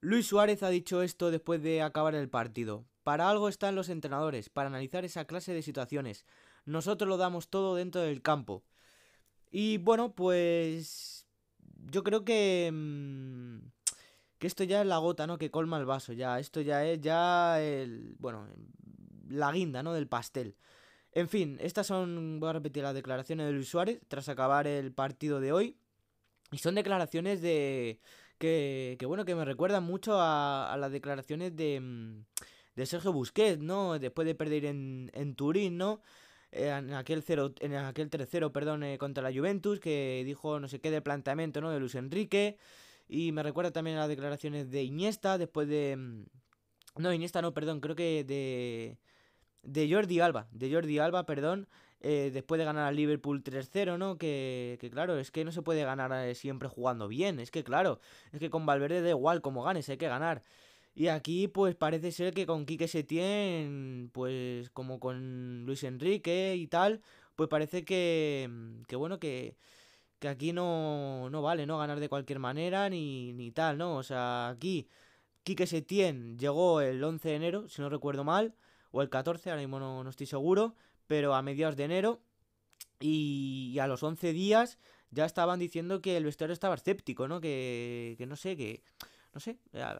Luis Suárez ha dicho esto después de acabar el partido. Para algo están los entrenadores, para analizar esa clase de situaciones. Nosotros lo damos todo dentro del campo. Y bueno, pues yo creo que mm, que esto ya es la gota, ¿no? Que colma el vaso, ya esto ya es ya el bueno, la guinda, ¿no? del pastel. En fin, estas son, voy a repetir las declaraciones de Luis Suárez tras acabar el partido de hoy. Y son declaraciones de que, que bueno, que me recuerdan mucho a, las declaraciones de, mm, de Sergio Busquets, ¿no? Después de perder en, en Turín, ¿no? Eh, en aquel, 0, en aquel 3-0, perdón, eh, contra la Juventus, que dijo no sé qué de planteamiento, ¿no? De Luis Enrique. Y me recuerda también a las declaraciones de Iniesta, después de... Mm, no, Iniesta no, perdón, creo que de... De Jordi Alba, de Jordi Alba, perdón, eh, después de ganar al Liverpool 3-0, ¿no? Que, que, claro, es que no se puede ganar siempre jugando bien, es que claro, es que con Valverde da igual como ganes, hay que ganar. Y aquí, pues parece ser que con Quique Setién, pues como con Luis Enrique y tal, pues parece que, que bueno, que, que aquí no, no vale, ¿no? Ganar de cualquier manera ni, ni tal, ¿no? O sea, aquí Quique Setién llegó el 11 de enero, si no recuerdo mal, o el 14, ahora mismo no estoy seguro, pero a mediados de enero. Y, a los 11 días ya estaban diciendo que el vestuario estaba escéptico, ¿no? Que, que no sé, que no sé,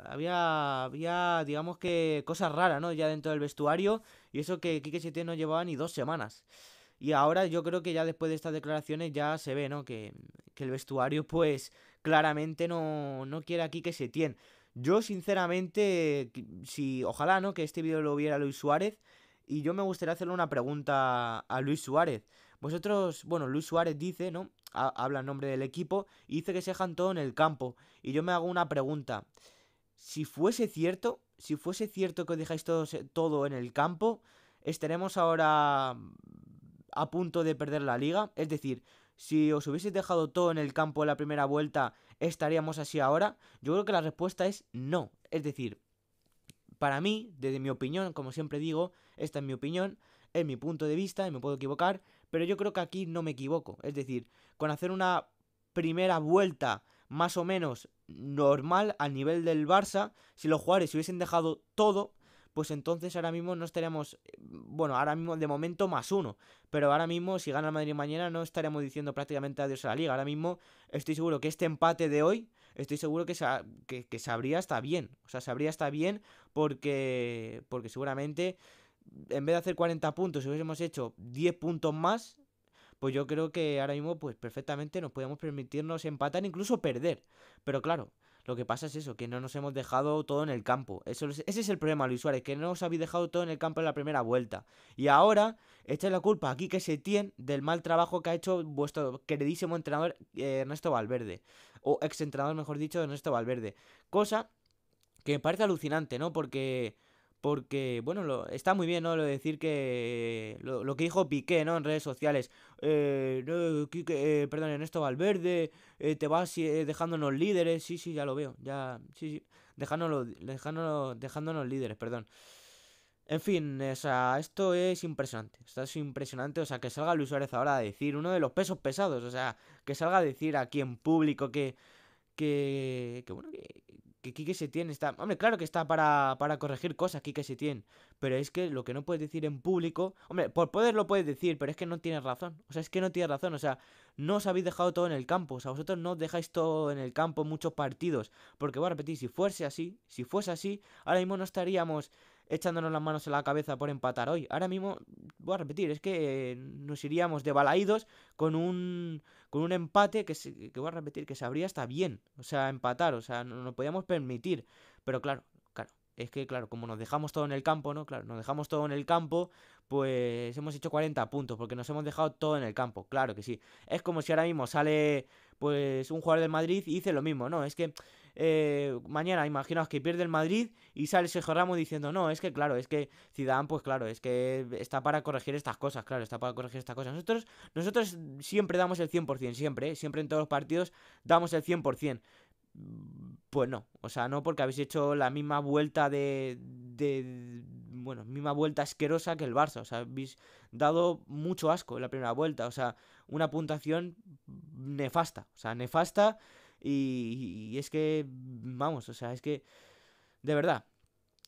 había, había, digamos que cosas raras, ¿no? Ya dentro del vestuario, y eso que Quique Setién no llevaba ni dos semanas. Y ahora yo creo que ya después de estas declaraciones ya se ve, ¿no? Que, que el vestuario, pues, claramente no, no quiere a Quique Setién. Yo, sinceramente, si, ojalá, ¿no? Que este vídeo lo viera Luis Suárez, y yo me gustaría hacerle una pregunta a Luis Suárez. Vosotros, bueno, Luis Suárez dice, ¿no? habla en nombre del equipo y dice que se dejan todo en el campo. Y yo me hago una pregunta. Si fuese cierto, si fuese cierto que os dejáis todo, todo en el campo, estaremos ahora a punto de perder la liga. Es decir, si os hubieseis dejado todo en el campo en la primera vuelta, ¿estaríamos así ahora? Yo creo que la respuesta es no. Es decir, para mí, desde mi opinión, como siempre digo, esta es mi opinión, es mi punto de vista y me puedo equivocar, pero yo creo que aquí no me equivoco. Es decir, con hacer una primera vuelta más o menos normal al nivel del Barça, si los jugadores hubiesen dejado todo, pues entonces ahora mismo no estaríamos, bueno, ahora mismo de momento más uno, pero ahora mismo si gana el Madrid mañana no estaríamos diciendo prácticamente adiós a la liga, ahora mismo estoy seguro que este empate de hoy, estoy seguro que, que, que sabría hasta bien, o sea, sabría hasta bien porque, porque seguramente en vez de hacer 40 puntos, si hubiésemos hecho 10 puntos más, pues yo creo que ahora mismo, pues perfectamente nos podemos permitirnos empatar, incluso perder. Pero claro, lo que pasa es eso, que no nos hemos dejado todo en el campo. Eso, ese es el problema, Luis Suárez, que no os habéis dejado todo en el campo en la primera vuelta. Y ahora echáis la culpa aquí que se tiene del mal trabajo que ha hecho vuestro queridísimo entrenador eh, Ernesto Valverde. O ex entrenador, mejor dicho, Ernesto Valverde. Cosa que me parece alucinante, ¿no? Porque porque, bueno, lo, está muy bien, ¿no? Lo de decir que. Lo, que dijo Piqué, ¿no? En redes sociales. Eh, eh, perdón, Ernesto Valverde. Eh, te vas eh, dejándonos líderes. Sí, sí, ya lo veo. Ya. Sí, sí. Dejándonos, dejándonos, dejándonos líderes, perdón. En fin, o sea, esto es impresionante. Esto es impresionante. O sea, que salga Luis Suárez ahora a decir uno de los pesos pesados. O sea, que salga a decir aquí en público que. Que, que bueno, que, que Quique Setién está... Hombre, claro que está para, para corregir cosas Quique Setién, pero es que lo que no puedes decir en público... Hombre, por poder lo puedes decir, pero es que no tienes razón. O sea, es que no tienes razón. O sea, no os habéis dejado todo en el campo. O sea, vosotros no dejáis todo en el campo muchos partidos. Porque voy a repetir, si fuese así, si fuese así, ahora mismo no estaríamos echándonos las manos en la cabeza por empatar hoy. Ahora mismo, voy a repetir, es que nos iríamos de balaídos con un, con un empate que, se, que voy a repetir, que sabría hasta bien. O sea, empatar, o sea, no nos podíamos permitir. Pero claro, es que claro, como nos dejamos todo en el campo, ¿no? Claro, nos dejamos todo en el campo, pues hemos hecho 40 puntos, porque nos hemos dejado todo en el campo, claro que sí. Es como si ahora mismo sale, pues, un jugador del Madrid y dice lo mismo, ¿no? Es que eh, mañana imaginaos que pierde el Madrid y sale Sergio Ramos diciendo, no, es que claro, es que Zidane, pues claro, es que está para corregir estas cosas, claro, está para corregir estas cosas. Nosotros, nosotros siempre damos el 100%, siempre, ¿eh? siempre en todos los partidos damos el 100%. Pues no, o sea, no porque habéis hecho la misma vuelta de, de, bueno, misma vuelta asquerosa que el Barça, o sea, habéis dado mucho asco en la primera vuelta, o sea, una puntuación nefasta, o sea, nefasta y, y, es que, vamos, o sea, es que De verdad.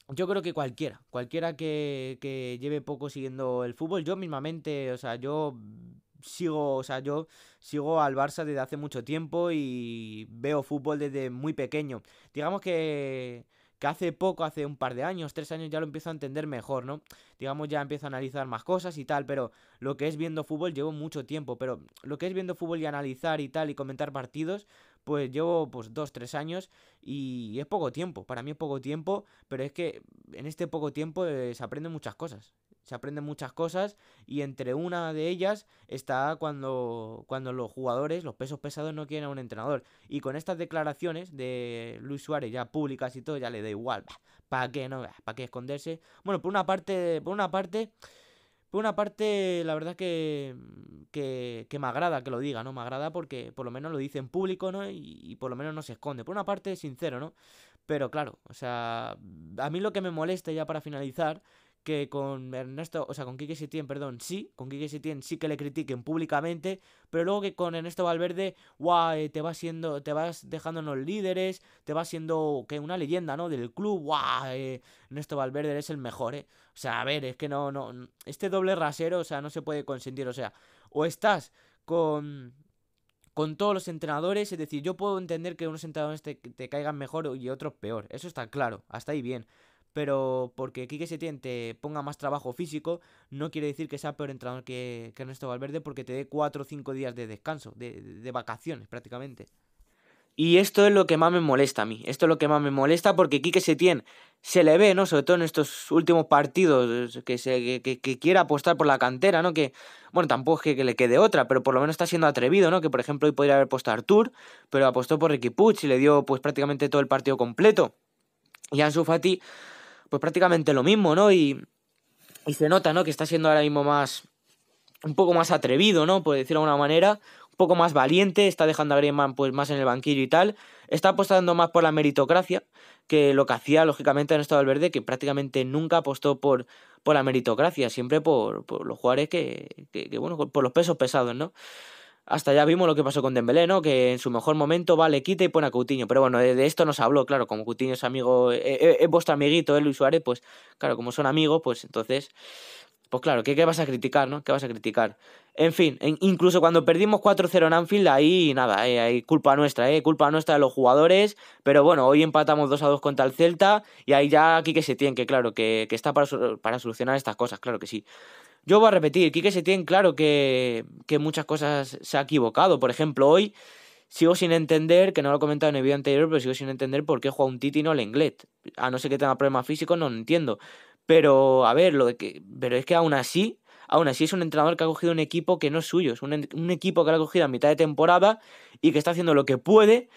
Yo creo que cualquiera, cualquiera que, que lleve poco siguiendo el fútbol, yo mismamente, o sea, yo sigo, o sea, yo sigo al Barça desde hace mucho tiempo y veo fútbol desde muy pequeño. Digamos que que hace poco, hace un par de años, tres años, ya lo empiezo a entender mejor, ¿no? Digamos, ya empiezo a analizar más cosas y tal, pero lo que es viendo fútbol llevo mucho tiempo, pero lo que es viendo fútbol y analizar y tal y comentar partidos, pues llevo pues dos, tres años y es poco tiempo, para mí es poco tiempo, pero es que en este poco tiempo eh, se aprenden muchas cosas se aprenden muchas cosas y entre una de ellas está cuando, cuando los jugadores, los pesos pesados no quieren a un entrenador. Y con estas declaraciones de Luis Suárez ya públicas y todo, ya le da igual. ¿Para qué, no? ¿Para qué esconderse? Bueno, por una parte, por una parte, por una parte, la verdad que, que, que me agrada que lo diga, ¿no? Me agrada porque por lo menos lo dice en público, ¿no? Y, y por lo menos no se esconde. Por una parte, sincero, ¿no? Pero claro, o sea, a mí lo que me molesta ya para finalizar que con Ernesto, o sea, con Quique Setién, perdón, sí, con Quique Setién sí que le critiquen públicamente, pero luego que con Ernesto Valverde, guau, eh, te vas siendo, te vas dejando los líderes, te vas siendo que una leyenda, ¿no? Del club, guau, eh, Ernesto Valverde es el mejor, ¿eh? O sea, a ver, es que no, no, este doble rasero, o sea, no se puede consentir, o sea, o estás con con todos los entrenadores, es decir, yo puedo entender que unos entrenadores te, te caigan mejor y otros peor, eso está claro, hasta ahí bien pero porque Quique Setién te ponga más trabajo físico, no quiere decir que sea peor entrenador que, que Ernesto Valverde porque te dé 4 o 5 días de descanso, de, de, vacaciones prácticamente. Y esto es lo que más me molesta a mí, esto es lo que más me molesta porque Quique Setién se le ve, ¿no? Sobre todo en estos últimos partidos, que, se, que, que quiera apostar por la cantera, ¿no? Que, bueno, tampoco es que, le quede otra, pero por lo menos está siendo atrevido, ¿no? Que por ejemplo hoy podría haber puesto a Artur, pero apostó por Ricky Puig y le dio pues prácticamente todo el partido completo. Y Ansu Fati pues prácticamente lo mismo, ¿no? Y, y se nota, ¿no? Que está siendo ahora mismo más, un poco más atrevido, ¿no? Por decirlo de alguna manera, un poco más valiente, está dejando a Griezmann pues más en el banquillo y tal, está apostando más por la meritocracia que lo que hacía lógicamente en estado verde que prácticamente nunca apostó por, por la meritocracia, siempre por, por los jugadores que, que, que, bueno, por los pesos pesados, ¿no? Hasta ya vimos lo que pasó con Dembélé, ¿no? Que en su mejor momento vale, quita y pone a Coutinho. Pero bueno, de, esto nos habló, claro, como Coutinho es amigo, es, eh, eh, es vuestro amiguito, ¿eh, Luis Suárez? Pues claro, como son amigos, pues entonces, pues claro, ¿qué, qué vas a criticar, no? ¿Qué vas a criticar? En fin, incluso cuando perdimos 4-0 en Anfield, ahí nada, eh, hay culpa nuestra, eh, culpa nuestra de los jugadores. Pero bueno, hoy empatamos 2-2 contra el Celta y ahí ya aquí que se tiene, que claro, que, que está para, para solucionar estas cosas, claro que sí. Yo voy a repetir, Quique Setién, claro que, que muchas cosas se ha equivocado. Por ejemplo, hoy sigo sin entender, que no lo he comentado en el vídeo anterior, pero sigo sin entender por qué juega un Titi y no el Englet. A no ser que tenga problemas físicos, no lo entiendo. Pero, a ver, lo de que. Pero es que aún así, aún así es un entrenador que ha cogido un equipo que no es suyo. Es un, un equipo que lo ha cogido a mitad de temporada y que está haciendo lo que puede.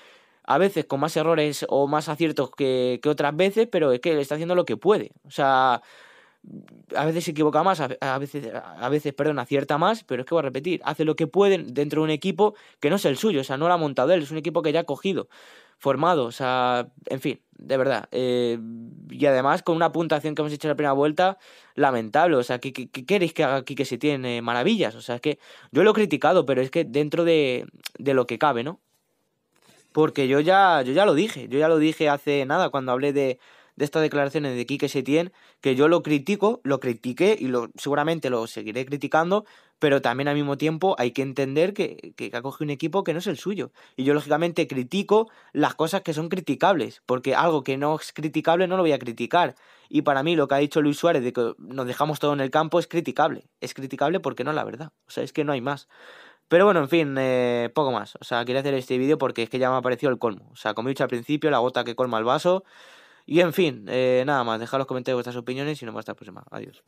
A veces con más errores o más aciertos que, que otras veces, pero es que está haciendo lo que puede. O sea, a veces se equivoca más, a, veces, a veces, perdón, acierta más, pero es que voy a repetir, hace lo que puede dentro de un equipo que no es el suyo, o sea, no lo ha montado él, es un equipo que ya ha cogido, formado, o sea, en fin, de verdad. Eh, y además con una puntuación que hemos hecho en la primera vuelta, lamentable, o sea, ¿qué, qué, qué queréis que haga aquí que se tiene maravillas? O sea, es que yo lo he criticado, pero es que dentro de, de lo que cabe, ¿no? Porque yo ya, yo ya lo dije, yo ya lo dije hace nada cuando hablé de de estas declaraciones de Quique Setién, que yo lo critico, lo critiqué y seguramente lo seguiré criticando, pero también al mismo tiempo hay que entender que, que, ha cogido un equipo que no es el suyo. Y yo lógicamente critico las cosas que son criticables, porque algo que no es criticable no lo voy a criticar. Y para mí lo que ha dicho Luis Suárez de que nos dejamos todo en el campo es criticable. Es criticable porque no es la verdad. O sea, es que no hay más. Pero bueno, en fin, eh, poco más. O sea, quería hacer este vídeo porque es que ya me ha parecido el colmo. O sea, como he dicho al principio, la gota que colma el vaso. Y en fin, eh, nada más, dejad los comentarios vuestras opiniones y nos vemos hasta la próxima. Adiós.